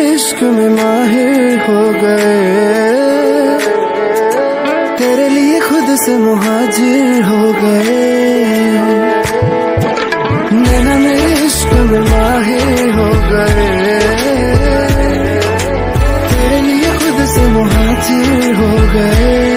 इश्क में माहिर हो गए। तेरे लिए खुद से मुहाजिर हो गए। नैना मेरे इश्क में माहिर हो गए। तेरे लिए खुद से मुहाजिर हो गए।